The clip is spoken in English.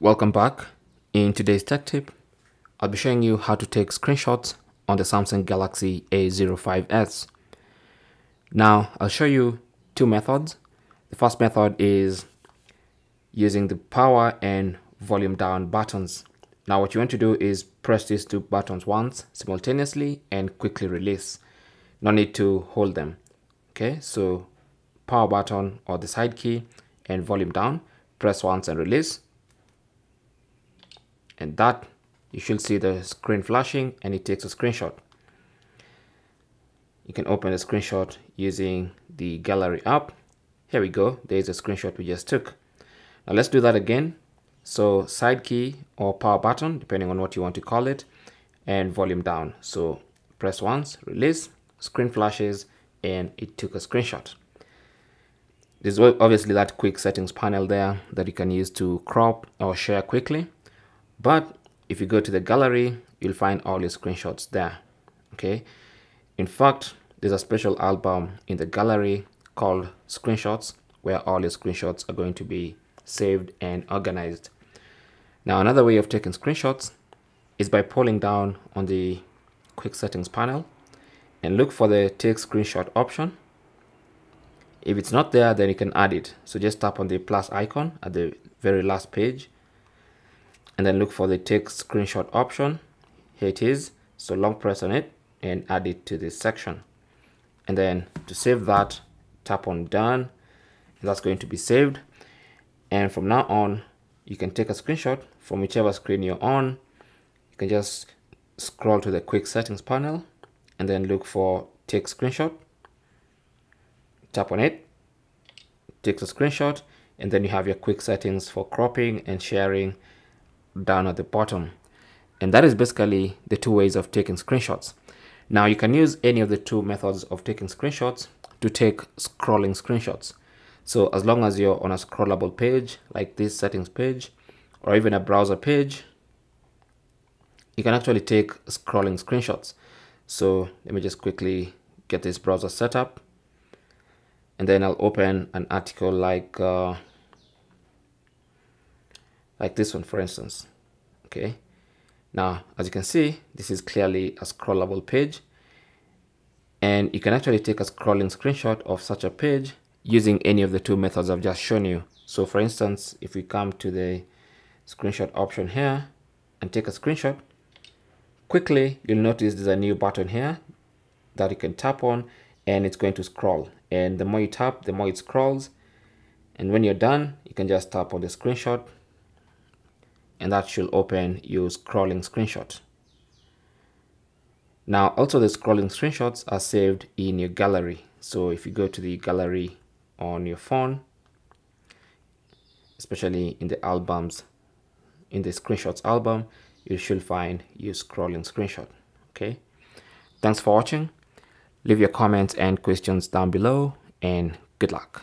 Welcome back. In today's tech tip, I'll be showing you how to take screenshots on the Samsung Galaxy A05s. Now, I'll show you two methods. The first method is using the power and volume down buttons. Now, what you want to do is press these two buttons once simultaneously and quickly release. No need to hold them. Okay, so power button or the side key and volume down, press once and release and that you should see the screen flashing and it takes a screenshot. You can open the screenshot using the gallery app. Here we go. There's a screenshot we just took. Now let's do that again. So side key or power button depending on what you want to call it and volume down. So press once release screen flashes and it took a screenshot. There's obviously that quick settings panel there that you can use to crop or share quickly but if you go to the gallery, you'll find all your screenshots there. Okay. In fact, there's a special album in the gallery called screenshots where all your screenshots are going to be saved and organized. Now, another way of taking screenshots is by pulling down on the quick settings panel and look for the take screenshot option. If it's not there, then you can add it. So just tap on the plus icon at the very last page and then look for the take screenshot option. Here it is. So long press on it and add it to this section. And then to save that tap on done. That's going to be saved. And from now on you can take a screenshot from whichever screen you're on. You can just scroll to the quick settings panel and then look for take screenshot. Tap on it takes a screenshot and then you have your quick settings for cropping and sharing down at the bottom. And that is basically the two ways of taking screenshots. Now you can use any of the two methods of taking screenshots to take scrolling screenshots. So as long as you're on a scrollable page like this settings page or even a browser page, you can actually take scrolling screenshots. So let me just quickly get this browser set up and then I'll open an article like uh, like this one for instance. Okay. Now as you can see this is clearly a scrollable page. And you can actually take a scrolling screenshot of such a page using any of the two methods I've just shown you. So for instance if we come to the screenshot option here and take a screenshot quickly you'll notice there's a new button here that you can tap on and it's going to scroll. And the more you tap the more it scrolls. And when you're done you can just tap on the screenshot and that should open your scrolling screenshot. Now also the scrolling screenshots are saved in your gallery. So if you go to the gallery on your phone, especially in the albums, in the screenshots album, you should find your scrolling screenshot. Okay. Thanks for watching. Leave your comments and questions down below and good luck.